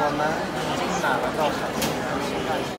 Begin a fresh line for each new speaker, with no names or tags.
我们从哪个到场？